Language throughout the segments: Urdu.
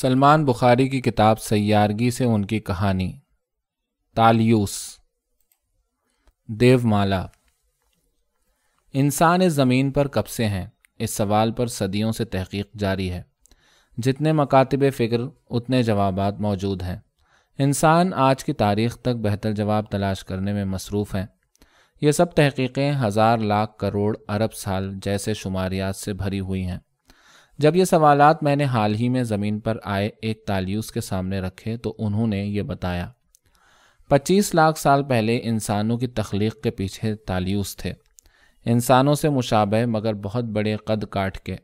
سلمان بخاری کی کتاب سیارگی سے ان کی کہانی۔ تالیوس۔ دیو مالا انسان اس زمین پر کب سے ہیں؟ اس سوال پر صدیوں سے تحقیق جاری ہے۔ جتنے مکاتب فکر، اتنے جوابات موجود ہیں۔ انسان آج کی تاریخ تک بہتر جواب تلاش کرنے میں مصروف ہیں۔ یہ سب تحقیقیں ہزار لاکھ کروڑ ارب سال جیسے شماریات سے بھری ہوئی ہیں۔ جب یہ سوالات میں نے حال ہی میں زمین پر آئے ایک تالیوس کے سامنے رکھے تو انہوں نے یہ بتایا، پچیس لاکھ سال پہلے انسانوں کی تخلیق کے پیچھے تالیوس تھے۔ انسانوں سے مشابہ مگر بہت بڑے قد کاٹ کے،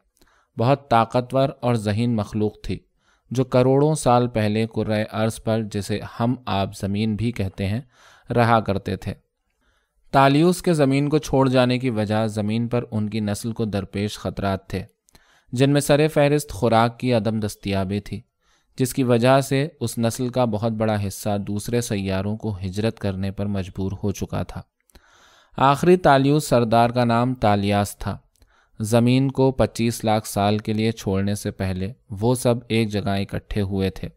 بہت طاقتور اور ذہین مخلوق تھی، جو کروڑوں سال پہلے قرۂ عرض پر، جسے ہم آپ زمین بھی کہتے ہیں، رہا کرتے تھے۔ تالیوس کے زمین کو چھوڑ جانے کی وجہ زمین پر ان کی نسل کو درپیش خطرات تھے۔ جن میں سر فہرست خوراک کی عدم دستیابی تھی، جس کی وجہ سے اس نسل کا بہت بڑا حصہ دوسرے سیاروں کو ہجرت کرنے پر مجبور ہو چکا تھا۔ آخری تالیوس سردار کا نام تالیاس تھا۔ زمین کو پچیس لاکھ سال کے لیے چھوڑنے سے پہلے وہ سب ایک جگہ اکٹھے ہوئے تھے۔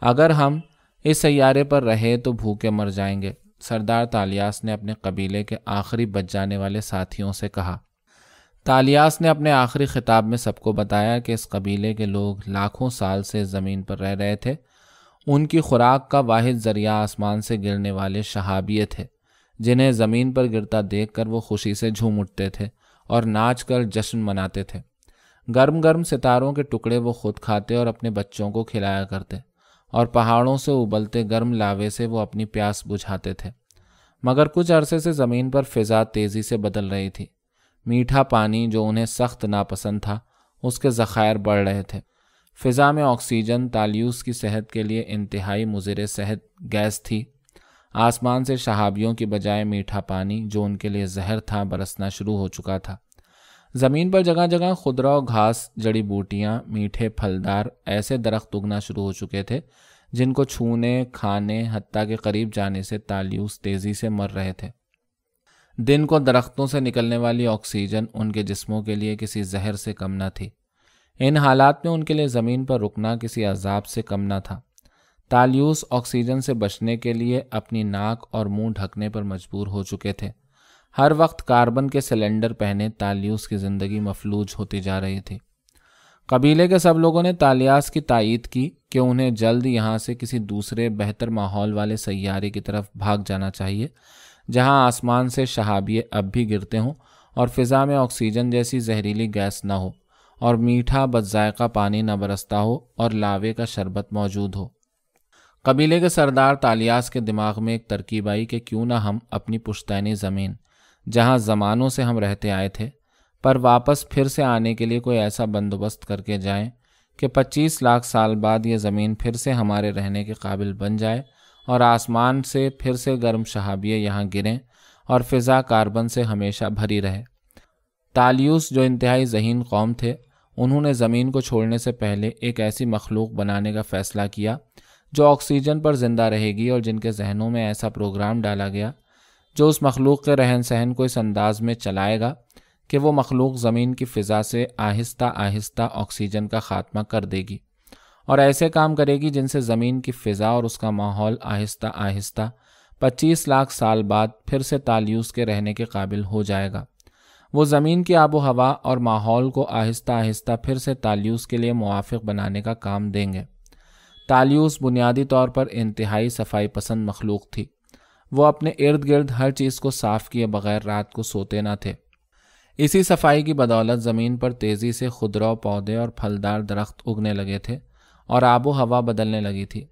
اگر ہم اس سیارے پر رہے تو بھوکے مر جائیں گے، سردار تالیاس نے اپنے قبیلے کے آخری بچ جانے والے ساتھیوں سے کہا۔ تالیاس نے اپنے آخری خطاب میں سب کو بتایا کہ اس قبیلے کے لوگ لاکھوں سال سے زمین پر رہ رہے تھے۔ ان کی خوراک کا واحد ذریعہ آسمان سے گرنے والے شہابیے تھے، جنہیں زمین پر گرتا دیکھ کر وہ خوشی سے جھوم اٹھتے تھے اور ناچ کر جشن مناتے تھے۔ گرم گرم ستاروں کے ٹکڑے وہ خود کھاتے اور اپنے بچوں کو کھلایا کرتے اور پہاڑوں سے ابلتے گرم لاوے سے وہ اپنی پیاس بجھاتے تھے۔ مگر کچھ عرصے سے زمین پر فضا تیزی سے بدل رہی تھی۔ میٹھا پانی جو انہیں سخت ناپسند تھا، اس کے ذخائر بڑھ رہے تھے۔ فضا میں آکسیجن تالیوس کی صحت کے لیے انتہائی مضر صحت گیس تھی۔ آسمان سے شہابیوں کی بجائے میٹھا پانی جو ان کے لیے زہر تھا، برسنا شروع ہو چکا تھا۔ زمین پر جگہ جگہ خدرا گھاس، جڑی بوٹیاں، میٹھے پھلدار ایسے درخت اگنا شروع ہو چکے تھے جن کو چھونے، کھانے، حتیٰ کے قریب جانے سے تالیوس تیزی سے مر رہے تھے۔ دن کو درختوں سے نکلنے والی آکسیجن ان کے جسموں کے لیے کسی زہر سے کم نہ تھی۔ ان حالات میں ان کے لیے زمین پر رکنا کسی عذاب سے کم نہ تھا۔ تالیوس آکسیجن سے بچنے کے لیے اپنی ناک اور منہ ڈھکنے پر مجبور ہو چکے تھے۔ ہر وقت کاربن کے سلنڈر پہنے تالیوس کی زندگی مفلوج ہوتی جا رہی تھی۔ قبیلے کے سب لوگوں نے تالیاس کی تائید کی کہ انہیں جلد یہاں سے کسی دوسرے بہتر ماحول والے سیارے کی طرف بھاگ جانا چاہیے۔ جہاں آسمان سے شہابیے اب بھی گرتے ہوں اور فضا میں آکسیجن جیسی زہریلی گیس نہ ہو اور میٹھا بد ذائقہ پانی نہ برستا ہو اور لاوے کا شربت موجود ہو۔ قبیلے کے سردار تالیاس کے دماغ میں ایک ترکیب آئی کہ کیوں نہ ہم اپنی پشتینی زمین، جہاں زمانوں سے ہم رہتے آئے تھے، پر واپس پھر سے آنے کے لیے کوئی ایسا بندوبست کر کے جائیں کہ پچیس لاکھ سال بعد یہ زمین پھر سے ہمارے رہنے کے قابل بن جائے اور آسمان سے پھر سے گرم شہابیے یہاں گریں اور فضا کاربن سے ہمیشہ بھری رہے۔ تالیوس جو انتہائی ذہین قوم تھے، انہوں نے زمین کو چھوڑنے سے پہلے ایک ایسی مخلوق بنانے کا فیصلہ کیا جو آکسیجن پر زندہ رہے گی اور جن کے ذہنوں میں ایسا پروگرام ڈالا گیا جو اس مخلوق کے رہن سہن کو اس انداز میں چلائے گا کہ وہ مخلوق زمین کی فضا سے آہستہ آہستہ آکسیجن کا خاتمہ کر دے گی۔ اور ایسے کام کرے گی جن سے زمین کی فضا اور اس کا ماحول آہستہ آہستہ پچیس لاکھ سال بعد پھر سے تالیوس کے رہنے کے قابل ہو جائے گا۔ وہ زمین کی آب و ہوا اور ماحول کو آہستہ آہستہ پھر سے تالیوس کے لیے موافق بنانے کا کام دیں گے۔ تالیوس بنیادی طور پر انتہائی صفائی پسند مخلوق تھی۔ وہ اپنے ارد گرد ہر چیز کو صاف کیے بغیر رات کو سوتے نہ تھے۔ اسی صفائی کی بدولت زمین پر تیزی سے خدرو پودے اور پھلدار درخت اگنے لگے تھے۔ اور آب و ہوا بدلنے لگی تھی۔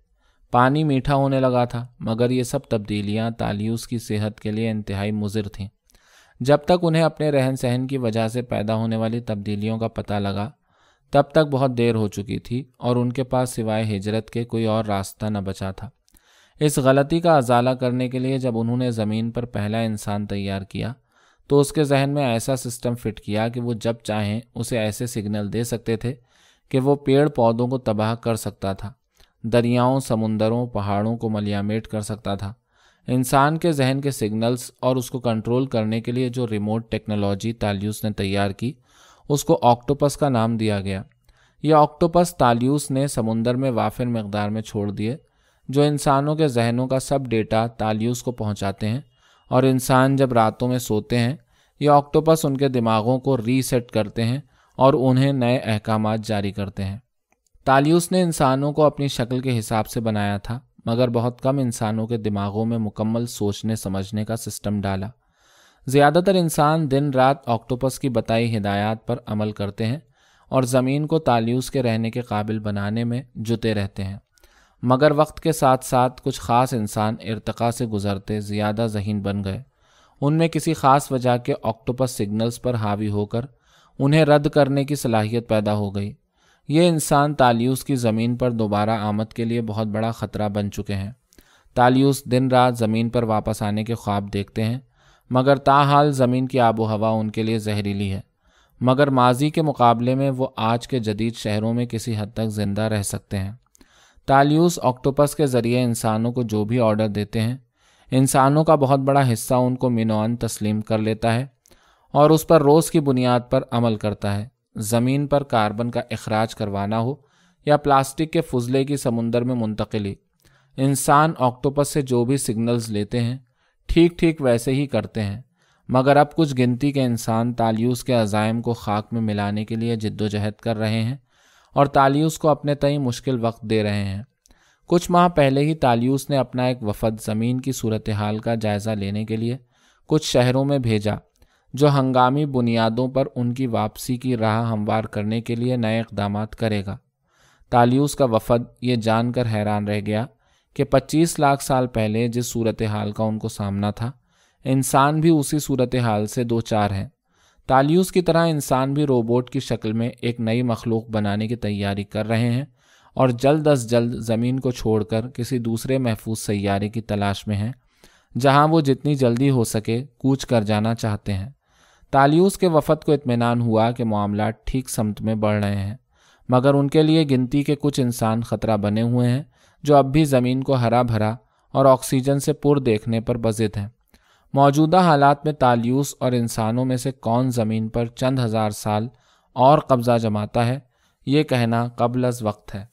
پانی میٹھا ہونے لگا تھا، مگر یہ سب تبدیلیاں تالیوس کی صحت کے لیے انتہائی مضر تھیں۔ جب تک انہیں اپنے رہن سہن کی وجہ سے پیدا ہونے والی تبدیلیوں کا پتہ لگا، تب تک بہت دیر ہو چکی تھی اور ان کے پاس سوائے ہجرت کے کوئی اور راستہ نہ بچا تھا۔ اس غلطی کا ازالہ کرنے کے لیے جب انہوں نے زمین پر پہلا انسان تیار کیا، تو اس کے ذہن میں ایسا سسٹم فٹ کیا کہ وہ جب چاہیں اسے ایسے سگنل دے سکتے تھے کہ وہ پیڑ پودوں کو تباہ کر سکتا تھا، دریاؤں، سمندروں، پہاڑوں کو ملیامیٹ کر سکتا تھا۔ انسان کے ذہن کے سگنلز اور اس کو کنٹرول کرنے کے لیے جو ریموٹ ٹیکنالوجی تالیوس نے تیار کی، اس کو آکٹوپس کا نام دیا گیا۔ یہ آکٹوپس تالیوس نے سمندر میں وافر مقدار میں چھوڑ دیے، جو انسانوں کے ذہنوں کا سب ڈیٹا تالیوس کو پہنچاتے ہیں۔ اور انسان جب راتوں میں سوتے ہیں، یہ آکٹوپس ان کے دماغوں کو ری سیٹ کرتے ہیں اور انہیں نئے احکامات جاری کرتے ہیں۔ تالیوس نے انسانوں کو اپنی شکل کے حساب سے بنایا تھا، مگر بہت کم انسانوں کے دماغوں میں مکمل سوچنے، سمجھنے کا سسٹم ڈالا۔ زیادہ تر انسان دن رات آکٹوپس کی بتائی ہدایات پر عمل کرتے ہیں اور زمین کو تالیوس کے رہنے کے قابل بنانے میں جتے رہتے ہیں۔ مگر وقت کے ساتھ ساتھ کچھ خاص انسان ارتقاء سے گزرتے زیادہ ذہین بن گئے۔ ان میں کسی خاص وجہ کے آکٹوپس سگنلز پر حاوی ہو کر انہیں رد کرنے کی صلاحیت پیدا ہو گئی۔ یہ انسان تالیوس کی زمین پر دوبارہ آمد کے لیے بہت بڑا خطرہ بن چکے ہیں۔ تالیوس دن رات زمین پر واپس آنے کے خواب دیکھتے ہیں، مگر تاحال زمین کی آب و ہوا ان کے لیے زہریلی ہے۔ مگر ماضی کے مقابلے میں وہ آج کے جدید شہروں میں کسی حد تک زندہ رہ سکتے ہیں۔ تالیوس آکٹوپس کے ذریعے انسانوں کو جو بھی آرڈر دیتے ہیں، انسانوں کا بہت بڑا حصہ ان کو مینوان تسلیم کر لیتا ہے۔ اور اس پر روز کی بنیاد پر عمل کرتا ہے۔ زمین پر کاربن کا اخراج کروانا ہو یا پلاسٹک کے فضلے کی سمندر میں منتقلی۔ انسان آکٹوپس سے جو بھی سگنلز لیتے ہیں، ٹھیک ٹھیک ویسے ہی کرتے ہیں۔ مگر اب کچھ گنتی کے انسان تالیوس کے عزائم کو خاک میں ملانے کے لیے جد و جہد کر رہے ہیں اور تالیوس کو اپنے تئیں مشکل وقت دے رہے ہیں۔ کچھ ماہ پہلے ہی تالیوس نے اپنا ایک وفد زمین کی صورتحال کا جائزہ لینے کے لیے کچھ شہروں میں بھیجا۔ جو ہنگامی بنیادوں پر ان کی واپسی کی راہ ہموار کرنے کے لیے نئے اقدامات کرے گا۔ تالیوس کا وفد یہ جان کر حیران رہ گیا کہ پچیس لاکھ سال پہلے جس صورتحال کا ان کو سامنا تھا، انسان بھی اسی صورتحال سے دو چار ہیں۔ تالیوس کی طرح انسان بھی روبوٹ کی شکل میں ایک نئی مخلوق بنانے کی تیاری کر رہے ہیں اور جلد از جلد زمین کو چھوڑ کر کسی دوسرے محفوظ سیارے کی تلاش میں ہیں، جہاں وہ جتنی جلدی ہو سکے کوچ کر جانا چاہتے ہیں۔ تالیوس کے وفد کو اطمینان ہوا کہ معاملات ٹھیک سمت میں بڑھ رہے ہیں، مگر ان کے لیے گنتی کے کچھ انسان خطرہ بنے ہوئے ہیں جو اب بھی زمین کو ہرا بھرا اور آکسیجن سے پر دیکھنے پر بزد ہیں۔ موجودہ حالات میں تالیوس اور انسانوں میں سے کون زمین پر چند ہزار سال اور قبضہ جماتا ہے، یہ کہنا قبل از وقت ہے۔